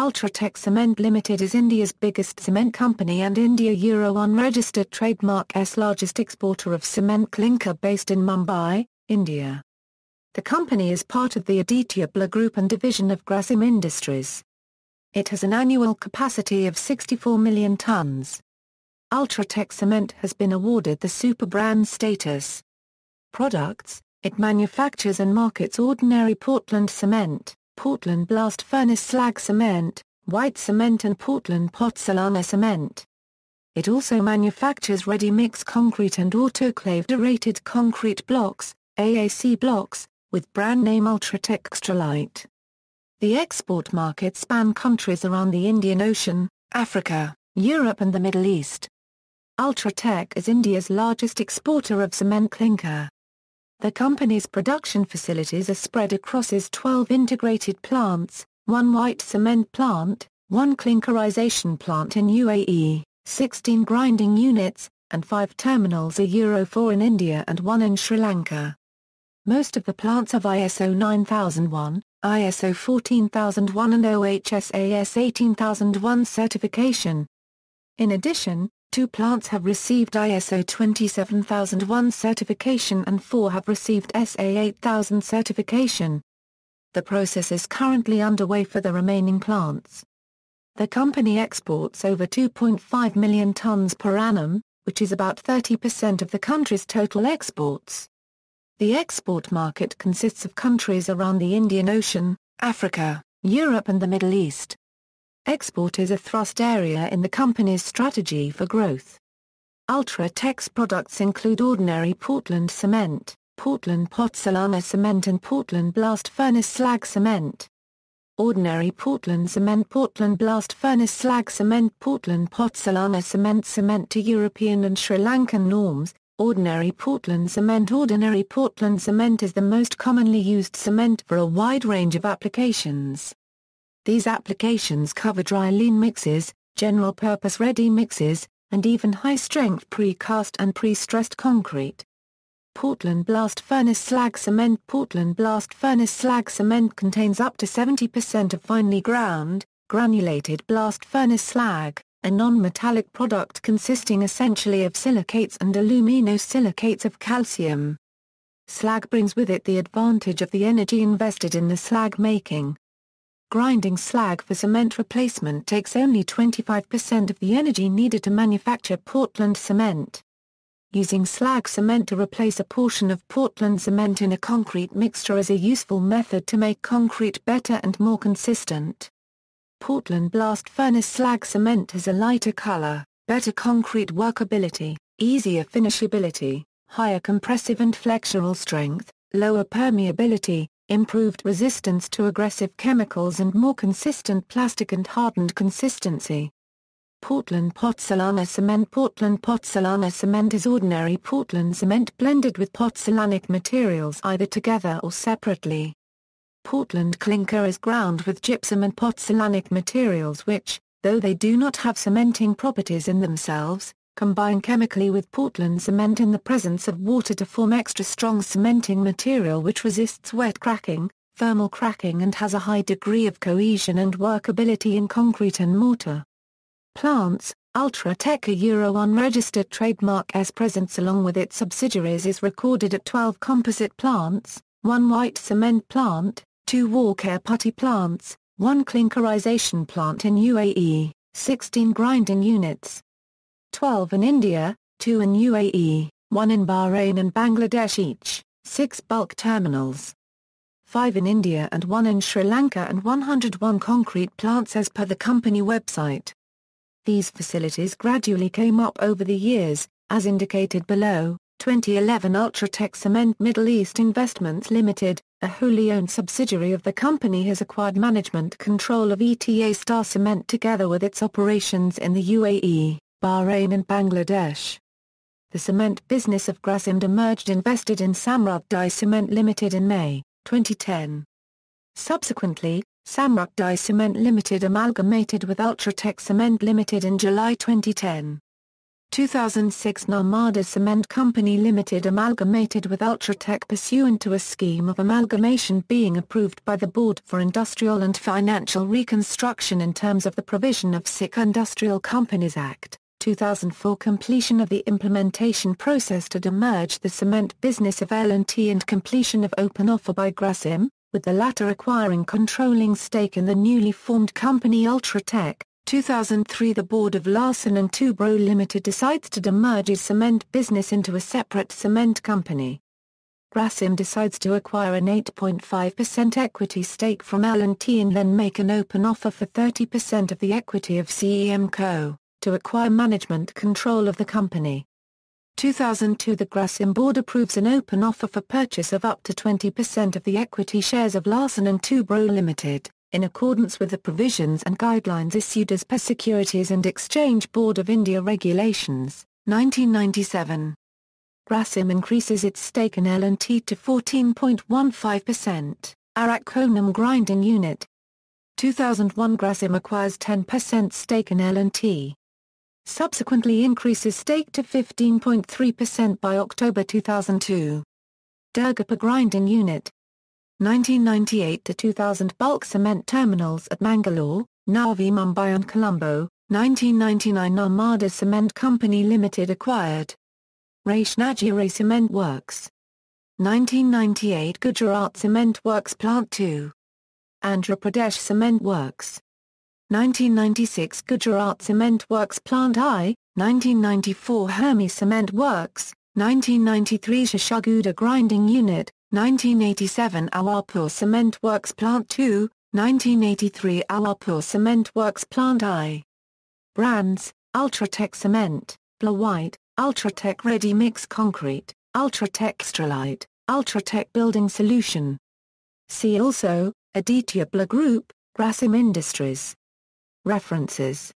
Ultratech Cement Limited is India's biggest cement company and India Euro unregistered trademark S largest exporter of cement clinker based in Mumbai, India. The company is part of the Aditya Birla Group and division of Grasim Industries. It has an annual capacity of 64 million tons. Ultratech Cement has been awarded the super brand status. Products It manufactures and markets ordinary Portland cement, Portland blast furnace slag cement, white cement and Portland Pozzolana cement. It also manufactures ready-mix concrete and autoclaved aerated concrete blocks, AAC blocks, with brand name Ultratech Xtralite. The export markets span countries around the Indian Ocean, Africa, Europe and the Middle East. Ultratech is India's largest exporter of cement clinker. The company's production facilities are spread across its 12 integrated plants, one white cement plant, one clinkerization plant in UAE, 16 grinding units, and five terminals a Euro 4 in India and one in Sri Lanka. Most of the plants have ISO 9001, ISO 14001 and OHSAS 18001 certification. In addition, two plants have received ISO 27001 certification and four have received SA 8000 certification. The process is currently underway for the remaining plants. The company exports over 2.5 million tons per annum, which is about 30% of the country's total exports. The export market consists of countries around the Indian Ocean, Africa, Europe and the Middle East. Export is a thrust area in the company's strategy for growth. Ultratech's products include ordinary Portland cement, Portland Pozzolana cement and Portland blast furnace slag cement. Ordinary Portland cement Portland blast furnace slag cement Portland Pozzolana cement cement to European and Sri Lankan norms, Ordinary Portland cement Ordinary Portland cement is the most commonly used cement for a wide range of applications. These applications cover dry lean mixes, general-purpose ready mixes, and even high-strength pre-cast and pre-stressed concrete. Portland blast furnace slag cement Portland blast furnace slag cement contains up to 70% of finely ground, granulated blast furnace slag a non-metallic product consisting essentially of silicates and aluminosilicates of calcium. Slag brings with it the advantage of the energy invested in the slag making. Grinding slag for cement replacement takes only 25% of the energy needed to manufacture Portland cement. Using slag cement to replace a portion of Portland cement in a concrete mixture is a useful method to make concrete better and more consistent. Portland blast furnace slag cement has a lighter color, better concrete workability, easier finishability, higher compressive and flexural strength, lower permeability, improved resistance to aggressive chemicals and more consistent plastic and hardened consistency. Portland Pozzolana cement Portland Pozzolana cement is ordinary Portland cement blended with pozzolanic materials either together or separately. Portland clinker is ground with gypsum and pozzolanic materials which, though they do not have cementing properties in themselves, combine chemically with Portland cement in the presence of water to form extra strong cementing material which resists wet cracking, thermal cracking and has a high degree of cohesion and workability in concrete and mortar. Plants, Ultratech a Euro unregistered trademark S presence along with its subsidiaries is recorded at 12 composite plants, one white cement plant, two Wallcare putty plants, one clinkerization plant in UAE, 16 grinding units. 12 in India, 2 in UAE, 1 in Bahrain and Bangladesh each, 6 bulk terminals. 5 in India and 1 in Sri Lanka and 101 concrete plants as per the company website. These facilities gradually came up over the years, as indicated below, 2011 Ultratech Cement Middle East Investments Limited, a wholly owned subsidiary of the company has acquired management control of ETA Star Cement together with its operations in the UAE, Bahrain and Bangladesh. The cement business of Grasim emerged invested in Samruddhi Cement Limited in May, 2010. Subsequently, Samruddhi Cement Limited amalgamated with Ultratech Cement Limited in July 2010. 2006 Narmada Cement Company Limited amalgamated with Ultratech pursuant to a scheme of amalgamation being approved by the Board for Industrial and Financial Reconstruction in terms of the provision of Sick Industrial Companies Act, 2004 completion of the implementation process to demerge the cement business of L&T and completion of open offer by Grasim, with the latter acquiring controlling stake in the newly formed company Ultratech, 2003 The board of Larsen & Toubro Limited decides to demerge its cement business into a separate cement company. Grasim decides to acquire an 8.5% equity stake from L&T and then make an open offer for 30% of the equity of CEM Co. to acquire management control of the company. 2002 The Grasim board approves an open offer for purchase of up to 20% of the equity shares of Larsen & Toubro Limited in accordance with the provisions and guidelines issued as per Securities and Exchange Board of India Regulations, 1997. Grasim increases its stake in L&T to 14.15%, Arakkonam grinding unit. 2001 Grasim acquires 10% stake in L&T. Subsequently increases stake to 15.3% by October 2002. Durga Durgapur grinding unit, 1998 to 2000 bulk cement terminals at Mangalore, Navi Mumbai and Colombo, 1999 Narmada Cement Company Limited acquired. Ratnagiri Cement Works. 1998 Gujarat Cement Works Plant 2. Andhra Pradesh Cement Works. 1996 Gujarat Cement Works Plant I, 1994 Hirmi Cement Works, 1993 Jharsuguda Grinding Unit, 1987 Awarpur Cement Works Plant 2, 1983 Awarpur Cement Works Plant I. Brands, Ultratech Cement, Birla White, Ultratech Ready Mix Concrete, Ultratech Xtralite, Ultratech Building Solution. See also, Aditya Birla Group, Grasim Industries. References